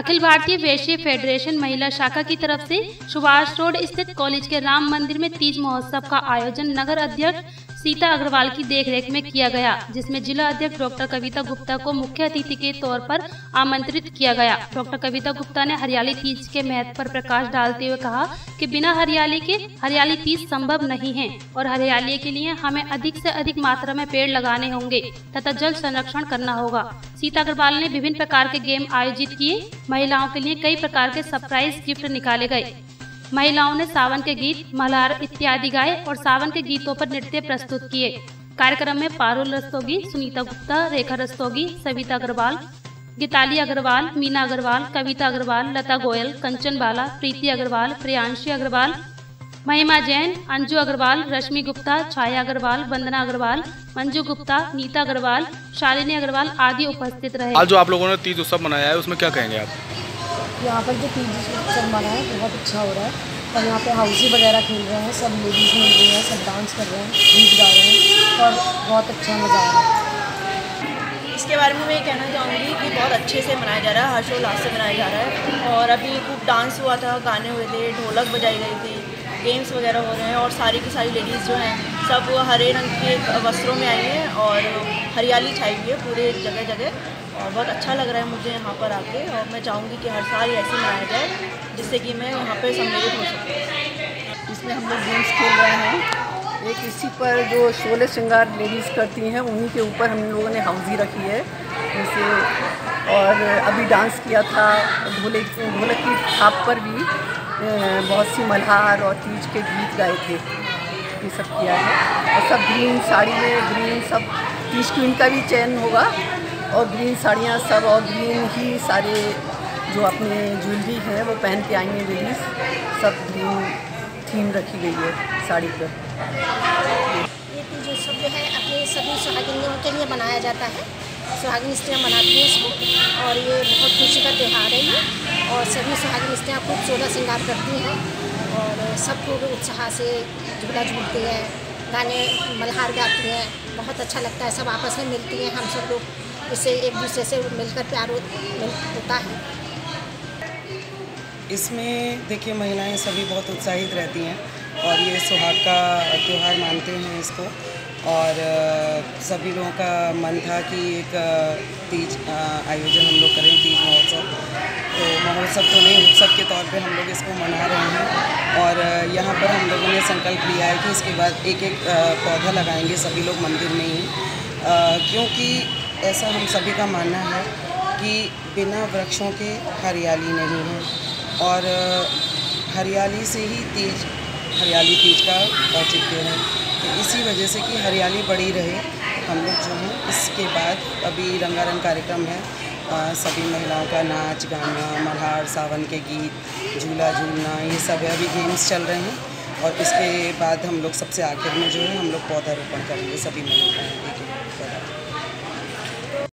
अखिल भारतीय वैश्य federation महिला शाखा की तरफ़ से सुभाष रोड स्थित कॉलेज के राम मंदिर में तीज महोत्सव का आयोजन नगर अध्यक्ष सीता अग्रवाल की देखरेख में किया गया, जिसमें जिला अध्यक्ष डॉक्टर कविता गुप्ता को मुख्य अतिथि के तौर पर आमंत्रित किया गया। डॉक्टर कविता गुप्ता ने हरियाली तीज के महत्व पर प्रकाश डालते हुए कहा कि बिना हरियाली के हरियाली तीज संभव नहीं है और हरियाली के लिए हमें अधिक से अधिक मात्रा में पेड़ लगाने होंगे तथा जल संरक्षण करना होगा। सीता अग्रवाल ने विभिन्न प्रकार के गेम आयोजित किए। महिलाओं के लिए कई प्रकार के सरप्राइज़ गिफ्ट निकाले गए। महिलाओं ने सावन के गीत, मल्हार इत्यादि गाए और सावन के गीतों पर नृत्य प्रस्तुत किए। कार्यक्रम में पारुल रस्तोगी, सुनीता गुप्ता, रेखा रस्तोगी, सविता अग्रवाल, गीताली अग्रवाल, मीना अग्रवाल, कविता अग्रवाल, लता गोयल, कंचन बाला, प्रीति अग्रवाल, प्रियांशी अग्रवाल, महिमा जैन, अंजू अग्रवाल, रश्मि गुप्ता, छाया अग्रवाल, वंदना अग्रवाल, मंजू गुप्ता, नीता अग्रवाल, शालिनी अग्रवाल आदि उपस्थित रहे। आज जो आप लोगों ने तीज उत्सव मनाया है, उसमें क्या कहेंगे आप? यहाँ पर जो तीज उत्सव मना है, बहुत अच्छा हो रहा है। और यहाँ पे हाउसी वगैरह खेल रहे हैं, सब लेडीज़ मिल रही हैं, सब डांस कर रहे हैं, गीत गा रहे हैं, और बहुत अच्छा मज़ा आ रहा है। इसके बारे में मैं ये कहना चाहूँगी कि बहुत अच्छे से मनाया जा रहा है हर्षोल्लास से मनाया जा रहा है। और अभी खूब डांस हुआ था, गाने हुए थे, ढोलक बजाई गई थी गेम्स वगैरह हो रहे हैं, और सारी की सारी लेडीज़ जो हैं, सब हरे रंग के वस्त्रों में आई हैं, और हरियाली छाई हुई है पूरे जगह जगह और बहुत अच्छा लग रहा है मुझे यहाँ पर आके और मैं चाहूँगी कि हर साल ऐसे मनाया जाए, जिससे कि मैं यहाँ पर सम्मिलित हो सकूँ। इसमें हम लोग गेम्स खेल रहे हैं। एक इसी पर जो शोले श्रृंगार लेडीज़ करती हैं, उन्हीं के ऊपर हम लोगों ने हाउजी रखी है। जैसे और अभी डांस किया था ढोले ढोलक की थाप पर भी बहुत सी मल्हार और तीज के गीत गाए थे। ये सब किया है। और सब ग्रीन साड़ी में, ग्रीन सब, तीज क्वीन का भी चयन होगा। और ग्रीन साड़ियाँ सब और ग्रीन ही सारे जो अपने ज्वेलरी है, वो पहन के आई हैं लेडीज़ सब ग्रीन थीम रखी गई है साड़ी पर। ये तीज उत्सव जो है, अपने सभी सुहागिनियों के लिए मनाया जाता है। सुहागिन स्त्रियाँ मनाती हैं इसको। और ये बहुत खुशी का त्यौहार है ये। और सभी सुहागिन स्त्रियाँ खूब सोलह श्रृंगार करती हैं। और सब खूब उत्साह से झूला झूलती हैं। गाने मल्हार गाती हैं। बहुत अच्छा लगता है। सब आपस में मिलती हैं हम सब लोग। इससे एक दूसरे से मिलकर प्यार होता है। इसमें देखिए महिलाएँ सभी बहुत उत्साहित रहती हैं और ये सुहाग का त्यौहार मानते हैं इसको। और सभी लोगों का मन था कि एक तीज आयोजन हम लोग करें, तीज महोत्सव। तो महोत्सव तो नहीं, उत्सव के तौर पे हम लोग इसको मना रहे हैं। और यहाँ पर हम लोगों ने संकल्प लिया है कि इसके बाद एक एक पौधा लगाएँगे, सभी लोग मंदिर में ही। क्योंकि ऐसा हम सभी का मानना है कि बिना वृक्षों के हरियाली नहीं है और हरियाली से ही तीज हरियाली तीज का औचित्य है। तो इसी वजह से कि हरियाली बढ़ी रहे हम लोग जो हैं इसके बाद अभी रंगारंग कार्यक्रम है। आ, सभी महिलाओं का नाच गाना मल्हार सावन के गीत झूला झूलना ये सब अभी गेम्स चल रहे हैं और इसके बाद हम लोग सबसे आखिर में जो है हम लोग पौधारोपण करेंगे सभी महिलाएँ